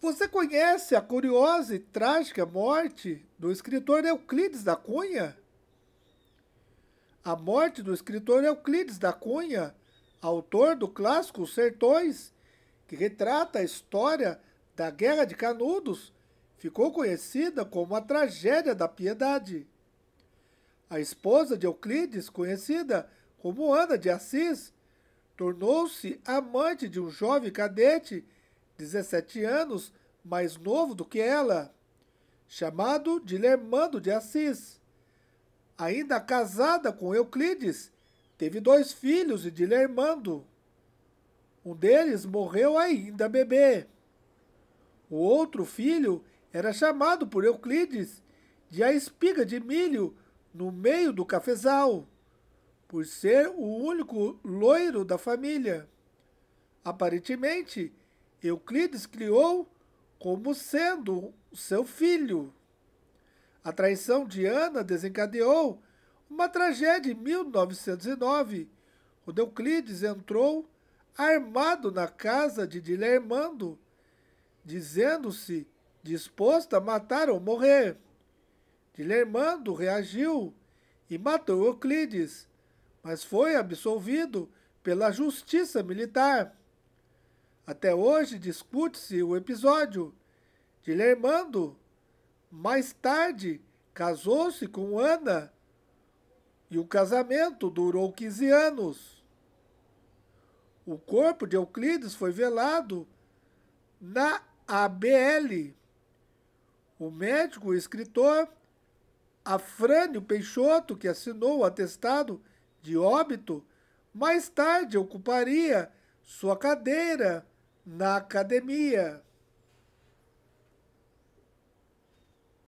Você conhece a curiosa e trágica morte do escritor Euclides da Cunha? A morte do escritor Euclides da Cunha, autor do clássico Sertões, que retrata a história da Guerra de Canudos, ficou conhecida como a Tragédia da Piedade. A esposa de Euclides, conhecida como Ana de Assis, tornou-se amante de um jovem cadete 17 anos mais novo do que ela, chamado Dilermando de Assis. Ainda casada com Euclides, teve dois filhos de Dilermando. Um deles morreu ainda bebê. O outro filho era chamado por Euclides de a espiga de milho no meio do cafezal, por ser o único loiro da família. Aparentemente, Euclides criou como sendo seu filho. A traição de Ana desencadeou uma tragédia em 1909, quando Euclides entrou armado na casa de Dilermando, dizendo-se disposto a matar ou morrer. Dilermando reagiu e matou Euclides, mas foi absolvido pela justiça militar. Até hoje discute-se o episódio. Dilermando, mais tarde, casou-se com Ana e o casamento durou 15 anos. O corpo de Euclides foi velado na ABL. O médico e escritor Afrânio Peixoto, que assinou o atestado de óbito, mais tarde ocuparia sua cadeira na academia.